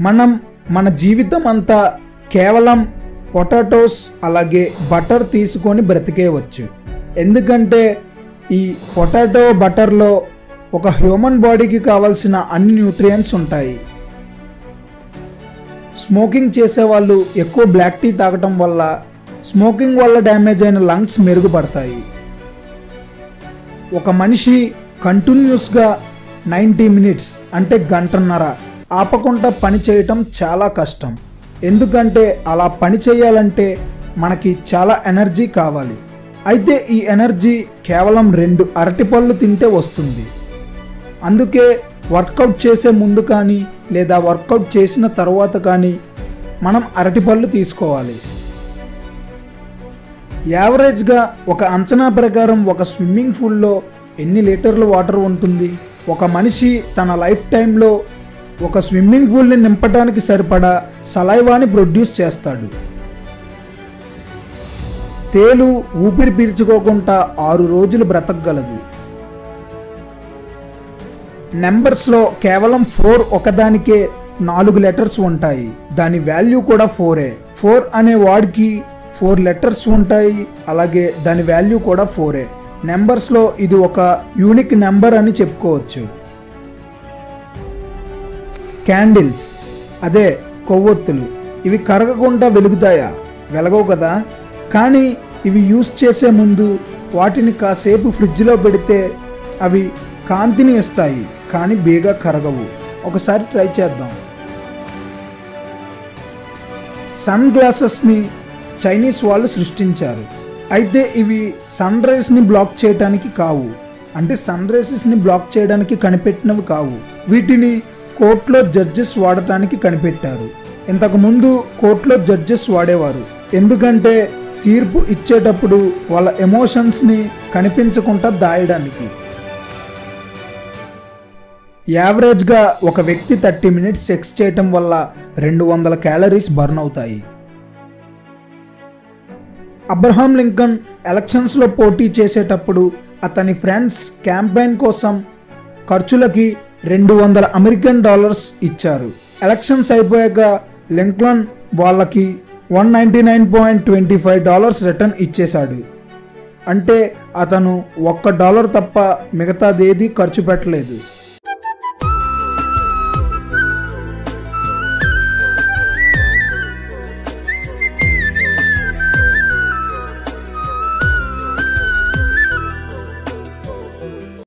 మనం మన జీవితం అంతా కేవలం పొటాటోస్ అలాగే బటర్ తీసుకొని బ్రతికేయవచ్చు. ఎందుకంటే ఈ పొటాటో బటర్లో ఒక హ్యూమన్ బాడీకి కావాల్సిన అన్ని న్యూట్రియంట్స్ ఉంటాయి. స్మోకింగ్ చేసేవాళ్ళు ఎక్కువ బ్లాక్ టీ తాగటం వల్ల స్మోకింగ్ వల్ల డ్యామేజ్ అయిన లంగ్స్ మెరుగుపడతాయి. ఒక మనిషి కంటిన్యూస్గా నైంటీ మినిట్స్ అంటే గంటన్నర ఆపకుండా పని చేయటం చాలా కష్టం. ఎందుకంటే అలా పని చేయాలంటే మనకి చాలా ఎనర్జీ కావాలి. అయితే ఈ ఎనర్జీ కేవలం రెండు అరటిపళ్ళు తింటే వస్తుంది. అందుకే వర్కౌట్ చేసే ముందు కానీ లేదా వర్కౌట్ చేసిన తర్వాత కానీ మనం అరటిపళ్ళు తీసుకోవాలి. యావరేజ్గా ఒక అంచనా ప్రకారం ఒక స్విమ్మింగ్ పూల్లో ఎన్ని లీటర్లు వాటర్ ఉంటుంది? ఒక మనిషి తన లైఫ్ టైంలో ఒక స్విమ్మింగ్ పూల్ని నింపడానికి సరిపడా సలైవాని ప్రొడ్యూస్ చేస్తాడు. తేలు ఊపిరి పీల్చుకోకుండా ఆరు రోజులు బ్రతకగలదు. నెంబర్స్లో కేవలం ఫోర్ ఒకదానికే నాలుగు లెటర్స్ ఉంటాయి. దాని వాల్యూ కూడా ఫోరే. ఫోర్ అనే వాడికి ఫోర్ లెటర్స్ ఉంటాయి. అలాగే దాని వాల్యూ కూడా ఫోరే. నెంబర్స్లో ఇది ఒక యూనిక్ నెంబర్ అని చెప్పుకోవచ్చు. క్యాండిల్స్. అదే కొవ్వొత్తులు. ఇవి కరగకుండా వెలుగుతాయా? వెలగవు కదా. కానీ ఇవి యూస్ చేసే ముందు వాటిని కాసేపు ఫ్రిడ్జ్లో పెడితే అవి కాంతిని ఇస్తాయి కానీ బేగా కరగవు. ఒకసారి ట్రై చేద్దాం. సన్ గ్లాసెస్ని చైనీస్ వాళ్ళు సృష్టించారు. అయితే ఇవి సన్ రైస్ని బ్లాక్ చేయడానికి కావు. అంటే సన్ రైసెస్ని బ్లాక్ చేయడానికి కనిపెట్టినవి కావు. వీటిని కోర్టులో జడ్జెస్ వాడటానికి కనిపెట్టారు. ఇంతకుముందు కోర్టులో జడ్జెస్ వాడేవారు. ఎందుకంటే తీర్పు ఇచ్చేటప్పుడు వాళ్ళ ఎమోషన్స్ని కనిపించకుండా దాయడానికి. యావరేజ్గా ఒక వ్యక్తి థర్టీ మినిట్స్ సెక్స్ చేయటం వల్ల రెండు వందల క్యాలరీస్ బర్న్ అవుతాయి. అబ్రహాం లింకన్ ఎలక్షన్స్లో పోటీ చేసేటప్పుడు అతని ఫ్రెండ్స్ క్యాంపెయిన్ కోసం ఖర్చులకి రెండు వందల అమెరికన్ డాలర్స్ ఇచ్చారు. ఎలక్షన్స్ అయిపోయాక లింక్లన్ వాళ్ళకి one ninety nine point twenty five dollars return ఇచ్చేశాడు. అంటే అతను ఒక్క డాలర్ తప్ప మిగతాదేది ఖర్చు పెట్టలేదు.